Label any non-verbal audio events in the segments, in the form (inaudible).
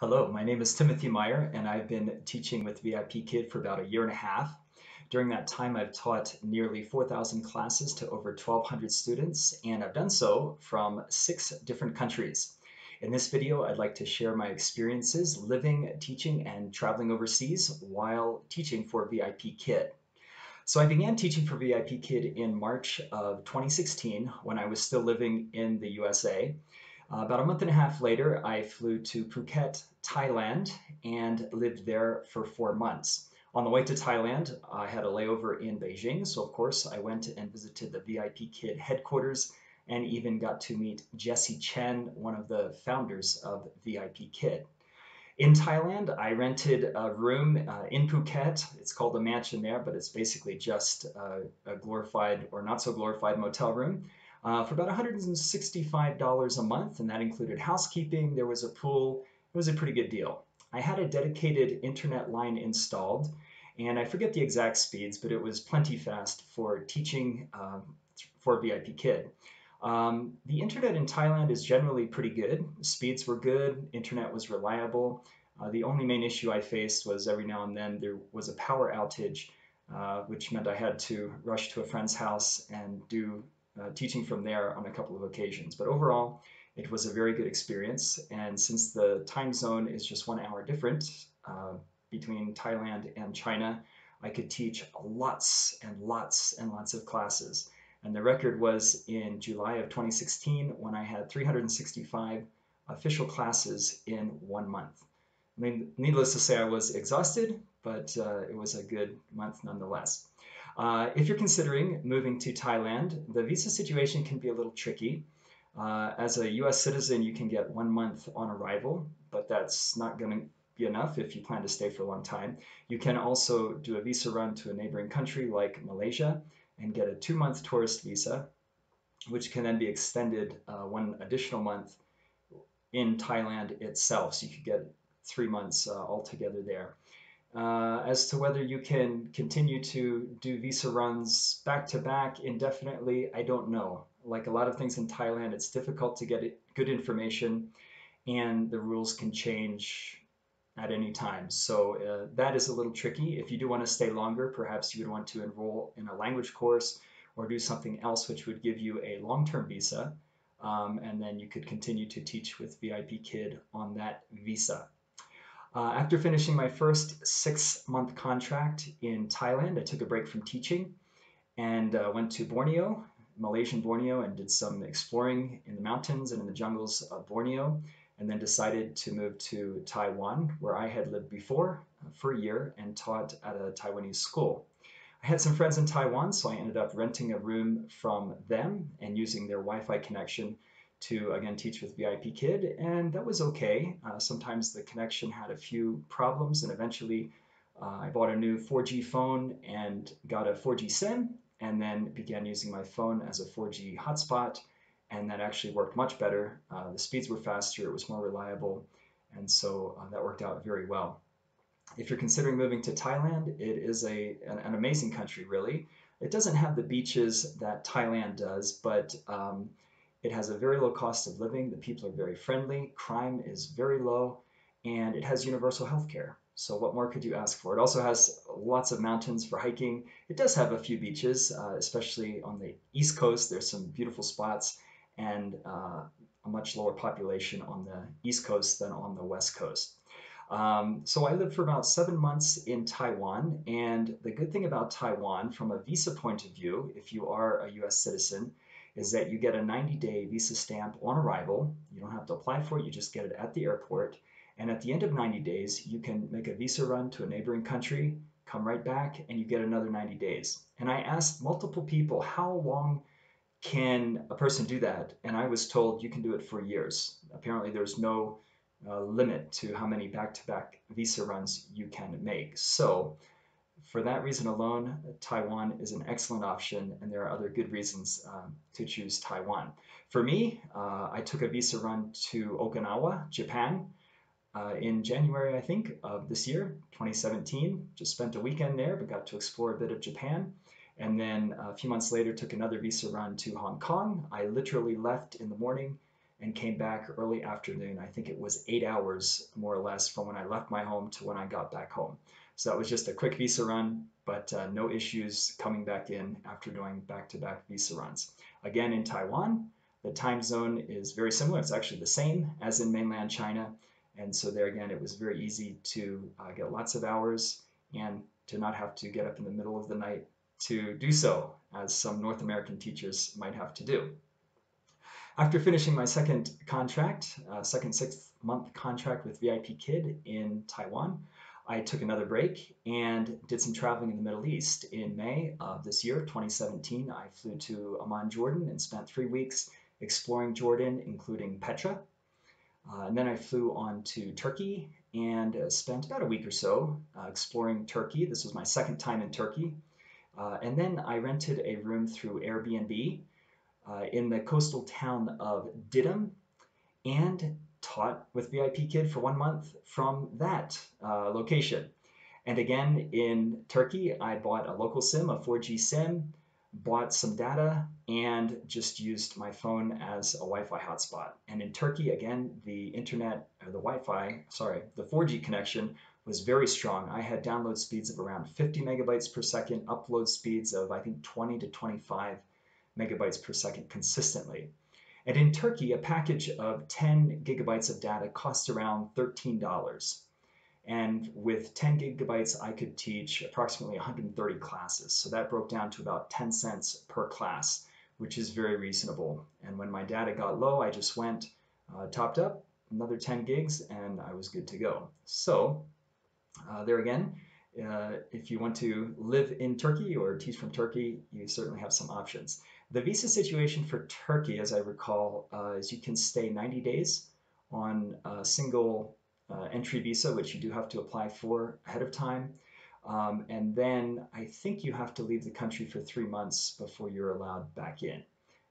Hello, my name is Timothy Meyer, and I've been teaching with VIP Kid for about a year and a half. During that time, I've taught nearly 4,000 classes to over 1,200 students, and I've done so from six different countries. In this video, I'd like to share my experiences living, teaching, and traveling overseas while teaching for VIP Kid. So I began teaching for VIP Kid in March of 2016 when I was still living in the USA. Uh, about a month and a half later, I flew to Phuket, Thailand, and lived there for four months. On the way to Thailand, I had a layover in Beijing, so of course I went and visited the VIP Kid headquarters and even got to meet Jesse Chen, one of the founders of VIP Kid. In Thailand, I rented a room uh, in Phuket. It's called a mansion there, but it's basically just a glorified or not so glorified motel room uh, for about $165 a month, and that included housekeeping. There was a pool. It was a pretty good deal. I had a dedicated internet line installed, and I forget the exact speeds, but it was plenty fast for teaching um, for VIP Kid. Um, the internet in Thailand is generally pretty good. Speeds were good, internet was reliable. Uh, the only main issue I faced was every now and then there was a power outage, uh, which meant I had to rush to a friend's house and do uh, teaching from there on a couple of occasions. But overall, it was a very good experience. And since the time zone is just one hour different uh, between Thailand and China, I could teach lots and lots and lots of classes. And the record was in July of 2016 when I had 365 official classes in one month. I mean, needless to say, I was exhausted, but uh, it was a good month nonetheless. Uh, if you're considering moving to Thailand, the visa situation can be a little tricky. Uh, as a US citizen, you can get one month on arrival, but that's not going to be enough if you plan to stay for a long time. You can also do a visa run to a neighboring country like Malaysia and get a two month tourist visa, which can then be extended uh, one additional month in Thailand itself. So you could get three months uh, altogether there. Uh, as to whether you can continue to do visa runs back to back indefinitely, I don't know. Like a lot of things in Thailand, it's difficult to get good information and the rules can change at any time. So uh, that is a little tricky. If you do want to stay longer, perhaps you would want to enroll in a language course or do something else which would give you a long-term visa. Um, and then you could continue to teach with VIP Kid on that visa. Uh, after finishing my first six month contract in Thailand, I took a break from teaching and uh, went to Borneo, Malaysian Borneo, and did some exploring in the mountains and in the jungles of Borneo, and then decided to move to Taiwan, where I had lived before uh, for a year and taught at a Taiwanese school. I had some friends in Taiwan, so I ended up renting a room from them and using their Wi Fi connection to again teach with VIP Kid, and that was okay. Uh, sometimes the connection had a few problems, and eventually uh, I bought a new 4G phone and got a 4G SIM, and then began using my phone as a 4G hotspot, and that actually worked much better. Uh, the speeds were faster, it was more reliable, and so uh, that worked out very well. If you're considering moving to Taiwan, it is a an, an amazing country, really. It doesn't have the beaches that Thailand does, but um, it has a very low cost of living. The people are very friendly. Crime is very low, and it has universal health care. So what more could you ask for? It also has lots of mountains for hiking. It does have a few beaches, uh, especially on the east coast. There's some beautiful spots and uh, a much lower population on the east coast than on the west coast. Um, so I lived for about seven months in Taiwan, and the good thing about Taiwan, from a visa point of view, if you are a U.S. citizen, is that you get a 90 day visa stamp on arrival. You don't have to apply for it, you just get it at the airport. And at the end of 90 days, you can make a visa run to a neighboring country, come right back, and you get another 90 days. And I asked multiple people, how long can a person do that? And I was told you can do it for years. Apparently, there's no uh, limit to how many back to back visa runs you can make. So, for that reason alone, Taiwan is an excellent option, and there are other good reasons um, to choose Taiwan. For me, uh, I took a visa run to Okinawa, Japan, uh, in January, I think, of this year, 2017. Just spent a weekend there, but got to explore a bit of Japan. And then a few months later, took another visa run to Hong Kong. I literally left in the morning and came back early afternoon. I think it was eight hours more or less from when I left my home to when I got back home. So that was just a quick visa run, but uh, no issues coming back in after doing back to back visa runs. Again, in Taiwan, the time zone is very similar. It's actually the same as in mainland China. And so there again, it was very easy to uh, get lots of hours and to not have to get up in the middle of the night to do so, as some North American teachers might have to do. After finishing my second contract, uh, second six month contract with VIP Kid in Taiwan, I took another break and did some traveling in the Middle East. In May of this year, 2017, I flew to Amman, Jordan, and spent three weeks exploring Jordan, including Petra. Uh, and then I flew on to Turkey and uh, spent about a week or so uh, exploring Turkey. This was my second time in Turkey. Uh, and then I rented a room through Airbnb uh, in the coastal town of Didim and taught with VIP Kid for one month from that uh, location. And again, in Turkey, I bought a local SIM, a 4G SIM, bought some data, and just used my phone as a Wi-Fi hotspot. And in Turkey, again, the internet, or the Wi-Fi, sorry, the 4G connection was very strong. I had download speeds of around 50 megabytes per second, upload speeds of I think 20 to 25 megabytes per second consistently. And in Turkey, a package of 10 gigabytes of data costs around $13. And with 10 gigabytes, I could teach approximately 130 classes. So that broke down to about 10 cents per class, which is very reasonable. And when my data got low, I just went, uh, topped up another 10 gigs, and I was good to go. So uh, there again, uh, if you want to live in Turkey or teach from Turkey, you certainly have some options. The visa situation for Turkey, as I recall, uh, is you can stay 90 days on a single uh, entry visa, which you do have to apply for ahead of time. Um, and then I think you have to leave the country for three months before you're allowed back in.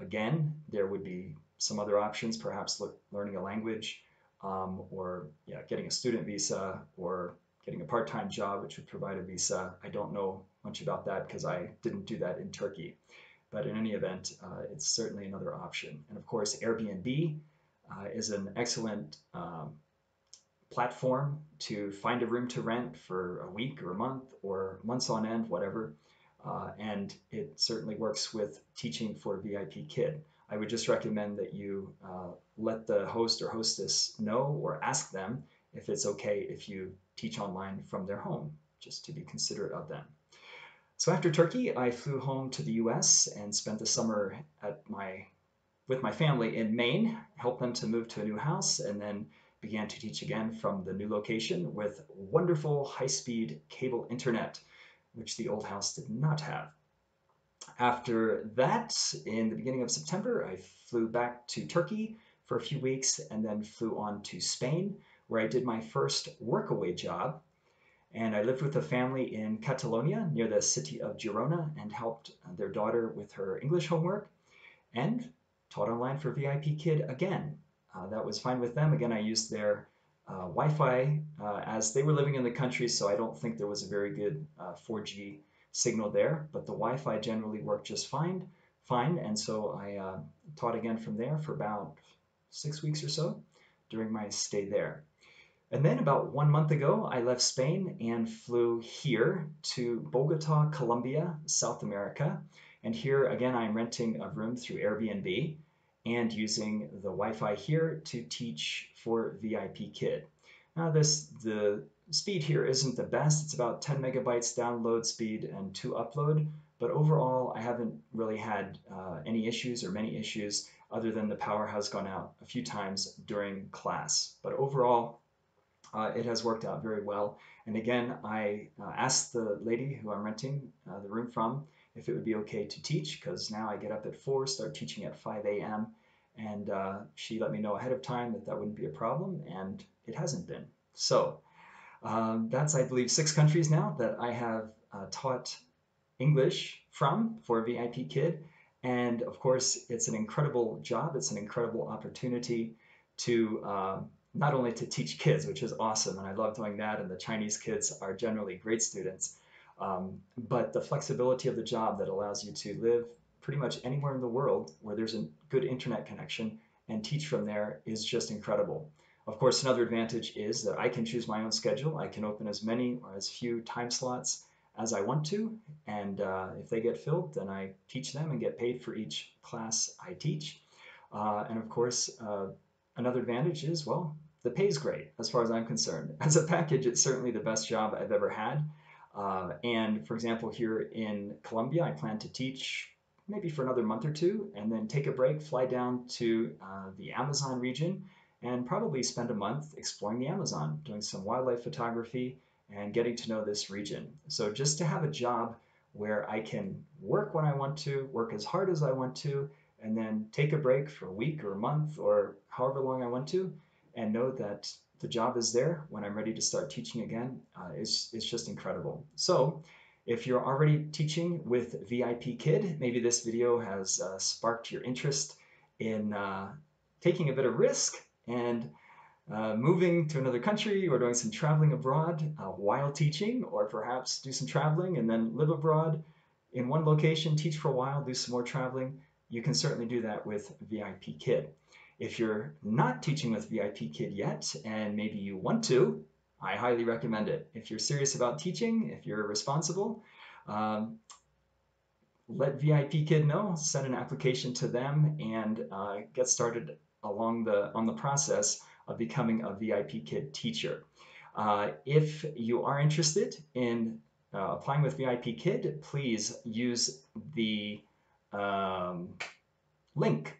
Again, there would be some other options, perhaps look, learning a language um, or yeah, getting a student visa or getting a part-time job, which would provide a visa. I don't know much about that because I didn't do that in Turkey. But in any event, uh, it's certainly another option. And of course, Airbnb uh, is an excellent um, platform to find a room to rent for a week or a month or months on end, whatever. Uh, and it certainly works with teaching for VIP Kid. I would just recommend that you uh, let the host or hostess know or ask them if it's okay if you teach online from their home, just to be considerate of them. So after Turkey, I flew home to the US and spent the summer at my with my family in Maine, helped them to move to a new house, and then began to teach again from the new location with wonderful high-speed cable internet, which the old house did not have. After that, in the beginning of September, I flew back to Turkey for a few weeks and then flew on to Spain, where I did my first workaway job and I lived with a family in Catalonia near the city of Girona and helped their daughter with her English homework and taught online for VIP Kid again. Uh, that was fine with them. Again, I used their uh, Wi Fi uh, as they were living in the country, so I don't think there was a very good 4G uh, signal there, but the Wi Fi generally worked just fine. Fine, and so I uh, taught again from there for about six weeks or so during my stay there. And then about one month ago, I left Spain and flew here to Bogota, Colombia, South America. And here again, I'm renting a room through Airbnb and using the Wi-Fi here to teach for VIP Kid. Now this, the speed here isn't the best. It's about 10 megabytes download speed and 2 upload. But overall, I haven't really had uh, any issues or many issues other than the power has gone out a few times during class. But overall, uh, it has worked out very well. And again, I uh, asked the lady who I'm renting uh, the room from if it would be okay to teach because now I get up at 4, start teaching at 5 a.m. And uh, she let me know ahead of time that that wouldn't be a problem, and it hasn't been. So um, that's, I believe, six countries now that I have uh, taught English from for VIP Kid. And of course, it's an incredible job, it's an incredible opportunity to um, not only to teach kids, which is awesome, and I love doing that, and the Chinese kids are generally great students, um, but the flexibility of the job that allows you to live pretty much anywhere in the world where there's a good internet connection and teach from there is just incredible. Of course, another advantage is that I can choose my own schedule. I can open as many or as few time slots as I want to, and uh, if they get filled, then I teach them and get paid for each class I teach. Uh, and of course, uh, another advantage is, well, the pay is great as far as I'm concerned. (laughs) As a package, it's certainly the best job I've ever had. Uh, and for example, here in Colombia, I plan to teach maybe for another month or two and then take a break, fly down to uh, the Amazon region, and probably spend a month exploring the Amazon, doing some wildlife photography and getting to know this region. So just to have a job where I can work when I want to, work as hard as I want to, and then take a break for a week or a month or however long I want to, and know that the job is there when I'm ready to start teaching again uh, is, is just incredible. So if you're already teaching with VIP Kid, maybe this video has uh, sparked your interest in uh, taking a bit of risk and uh, moving to another country or doing some traveling abroad uh, while teaching, or perhaps do some traveling and then live abroad in one location, teach for a while, do some more traveling, you can certainly do that with VIP Kid. If you're not teaching with VIP Kid yet, and maybe you want to, I highly recommend it. If you're serious about teaching, if you're responsible, um, let VIP Kid know, send an application to them, and uh, get started along the on the process of becoming a VIP Kid teacher. Uh, if you are interested in uh, applying with VIP Kid, please use the um, link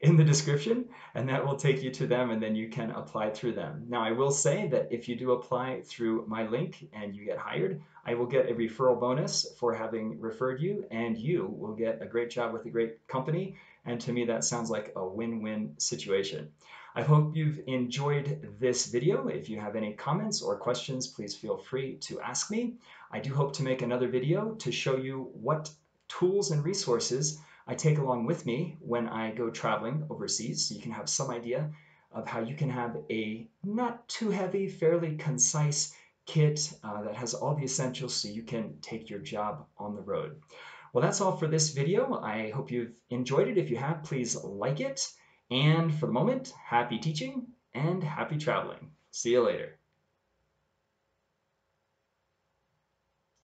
in the description and that will take you to them and then you can apply through them. Now I will say that if you do apply through my link and you get hired, I will get a referral bonus for having referred you and you will get a great job with a great company and to me that sounds like a win-win situation. I hope you've enjoyed this video. If you have any comments or questions, please feel free to ask me. I do hope to make another video to show you what tools and resources I take along with me when I go traveling overseas so you can have some idea of how you can have a not too heavy, fairly concise kit uh, that has all the essentials so you can take your job on the road. Well, that's all for this video. I hope you've enjoyed it. If you have, please like it. And for the moment, happy teaching and happy traveling. See you later.